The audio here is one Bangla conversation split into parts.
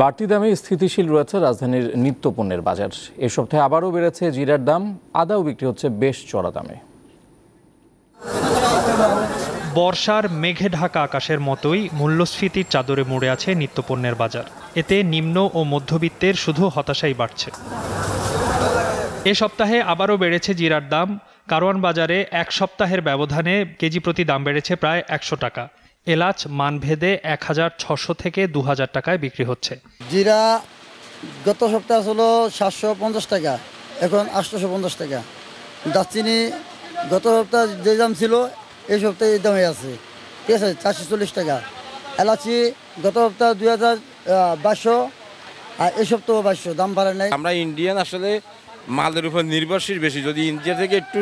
বাড়তি দামে স্থিতিশীল রয়েছে রাজধানীর নিত্যপণ্যের বাজার। এ সপ্তাহে আবারও বেড়েছে জিরার দাম, আদাও বিক্রি হচ্ছে বেশ চড়া দামে। বর্ষার মেঘে ঢাকা আকাশের মতোই মূল্যস্ফীতির চাদরে মুড়ে আছে নিত্যপণ্যের বাজার। এতে নিম্ন ও মধ্যবিত্তের শুধু হতাশাই বাড়ছে। এ সপ্তাহে আবারও বেড়েছে জিরার দাম। কারওয়ান বাজারে এক সপ্তাহের ব্যবধানে কেজি প্রতি দাম বেড়েছে প্রায় একশো টাকা। এলাচ মানভেদে এক হাজার ছশো থেকে দু হাজার টাকায় বিক্রি হচ্ছে। জিরা গত সপ্তাহে ছিল সাতশো পঞ্চাশ টাকা এখন আটশোশো পঞ্চাশ টাকা। দারচিনি গত সপ্তাহে যে দাম ছিল এই সপ্তাহে এই দামে আছে। ঠিক আছে চারশো চল্লিশ টাকা। এলাচি গত সপ্তাহে দুই হাজার বাইশশো আর এই সপ্তাহ বাইশশো দাম বাড়ে নাই। আমরা ইন্ডিয়ান আসলে মালের উপর নির্ভরশীল বেশি। যদি ইন্ডিয়া থেকে একটু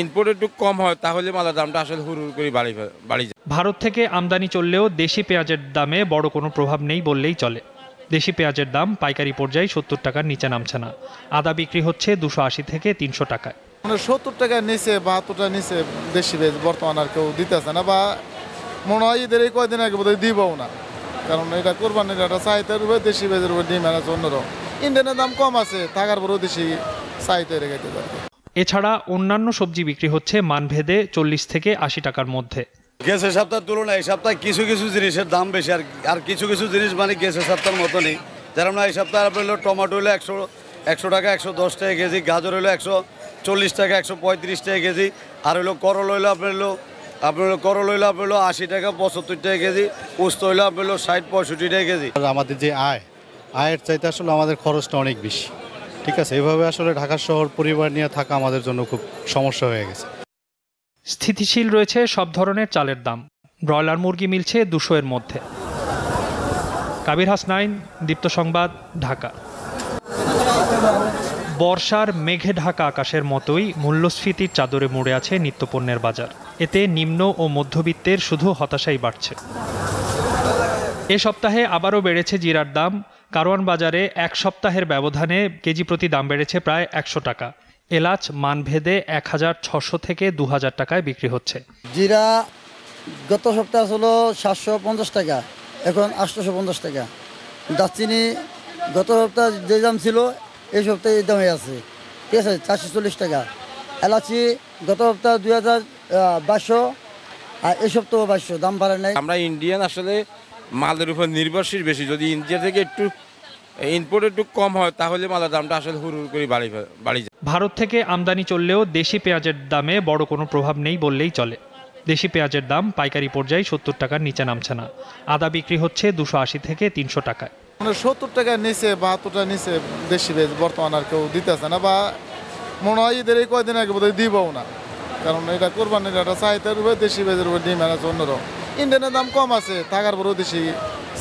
ইনপুট একটু কম হয় তাহলে মালের দামটা আসলে হুড় হুড় করে বাড়ি বাড়ি যায়। ভারত থেকে আমদানি চললেও দেশি পেঁয়াজের দামে বড় কোনো প্রভাব নেই বললেই চলে। দেশি পেঁয়াজের দাম পাইকারি পর্যায়ে সত্তর টাকার নিচে নামছে না। আদা বিক্রি হচ্ছে দুশো আশি থেকে তিনশো টাকায়। মানে সত্তর টাকার নিচে বাহাত্তর টাকার নিচে দেশি বেজ বর্তমান আর কেউ দিতেছে না বা মনে হয় ঈদের এই কয়দিন আগে বোধহয় দিবও না। কারণ এটা কোরবানির একটা চাহিদার উপরে দেশি বেজের উপর ডিমান্ড আছে অন্যরকম ইন্ডিয়ানের দাম কম আছে থাকার পরেও দেশি চাহিদা রেখে পারবে। এছাড়া অন্যান্য সবজি বিক্রি হচ্ছে মানভেদে চল্লিশ থেকে আশি টাকার মধ্যে। গ্যাসের সপ্তাহের তুলনায় এই সপ্তাহে কিছু কিছু জিনিসের দাম বেশি, আর আর কিছু কিছু জিনিস মানে গ্যাসের সপ্তাহের মতো নেই যেমন এই সপ্তাহে আপনার হলো টমেটো হলো একশো একশো টাকা একশো দশ টাকা কেজি, গাজর হলো একশো চল্লিশ টাকা একশো পঁয়ত্রিশ টাকা কেজি, আর হলো করল হইল আপনার হলো আপনার হলো করল হইল আপনার হলো আশি টাকা পঁচাত্তর টাকা কেজি পোস্ত হইল আপনার হলো ষাট পঁয়ষট্টি টাকা কেজি। আমাদের যে আয়, আয়ের চাইতে আসলে আমাদের খরচটা অনেক বেশি। ঠিক আছে? এভাবে আসলে ঢাকা শহর পরিবার নিয়ে থাকা আমাদের জন্য খুব সমস্যা হয়ে গেছে। স্থিতিশীল রয়েছে সব ধরনের চালের দাম। ব্রয়লার মুরগি মিলছে দুশো এর মধ্যে। কাবির হাসনাইন, দীপ্ত সংবাদ, ঢাকা। বর্ষার মেঘে ঢাকা আকাশের মতোই মূল্যস্ফীতির চাদরে মুড়ে আছে নিত্যপণ্যের বাজার। এতে নিম্ন ও মধ্যবিত্তের শুধু হতাশাই বাড়ছে। এ সপ্তাহে আবারও বেড়েছে জিরার দাম। কারওয়ান বাজারে এক সপ্তাহের ব্যবধানে কেজি প্রতি দাম বেড়েছে প্রায় একশো টাকা। এলাচ মানভেদে এক হাজার ছশো থেকে দু হাজার টাকায় বিক্রি হচ্ছে। জিরা গত সপ্তাহ ছিল সাতশো পঞ্চাশ টাকা এখন আটশোশো পঞ্চাশ টাকা। দারচিনি গত সপ্তাহ যে দাম ছিল এই সপ্তাহে এই দামে আছে। ঠিক আছে চারশো চল্লিশ টাকা। এলাচি গত সপ্তাহ দুই হাজার বাইশশো আর এই সপ্তাহে বাইশশো দাম বাড়ে নাই। আমরা ইন্ডিয়ান আসলে মালের উপর নির্ভরশীল বেশি। যদি ইন্ডিয়া থেকে একটু ইনপুট একটু কম হয় তাহলে মালের দামটা আসলে হুড় হুড় করে বাড়ি বাড়ি যায়। ভারত থেকে আমদানি চললেও দেশি পেঁয়াজের দামে বড় কোনো প্রভাব নেই বললেই চলে। দেশি পেঁয়াজের দাম পাইকারি পর্যায়ে সত্তর টাকার নিচে নামছে না। আদা বিক্রি হচ্ছে দুশো আশি থেকে তিনশো টাকায়। মানে সত্তর টাকার নিচে বাহাত্তর টাকার নিচে দেশি বেজ বর্তমান আর কেউ দিতেছে না বা মনে হয় ঈদের এই কয়দিন আগে বোধহয় দিবও না। কারণ এটা কোরবানির একটা চাহিদার উপরে দেশি বেজের উপর ডিমান্ড আছে অন্যরকম। ইন্ডিয়ানের দাম কম আছে থাকার পরেও দেশি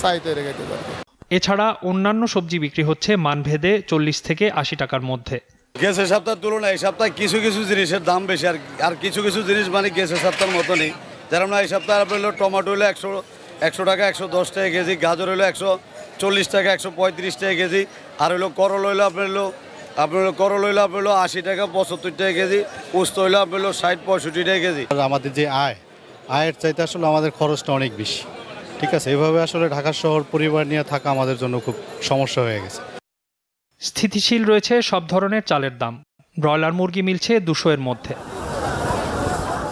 চাহিদা রেখে পারবে এছাড়া অন্যান্য সবজি বিক্রি হচ্ছে মানভেদে চল্লিশ থেকে আশি টাকার মধ্যে। গ্যাসের সপ্তাহের তুলনায় এই সপ্তাহে কিছু কিছু জিনিসের দাম বেশি আর আর কিছু কিছু জিনিস মানে গ্যাসের সপ্তাহের মতো নেই যেমন এই সপ্তাহে আপনার হলো টমেটো হলো একশো একশো টাকা একশো দশ টাকা কেজি গাজর হলো একশো চল্লিশ টাকা একশো পঁয়ত্রিশ টাকা কেজি আর হলো করল হইল আপনার হলো আপনার হলো করল হইল আপনার হলো আশি টাকা পঁচাত্তর টাকা কেজি পোস্ত হইল আপনার হলো ষাট পঁয়ষট্টি টাকা কেজি। আর আমাদের যে আয় আয়ের চাইতে আসলে আমাদের খরচটা অনেক বেশি। ঠিক আছে, এভাবে আসলে ঢাকা শহর পরিবার নিয়ে থাকা আমাদের জন্য খুব সমস্যা হয়ে গেছে। স্থিতিশীল রয়েছে সব ধরনের চালের দাম। ব্রয়লার মুরগি মিলছে দুশো এর মধ্যে।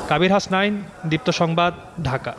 কাবির হাসনাইন, দীপ্ত সংবাদ, ঢাকা।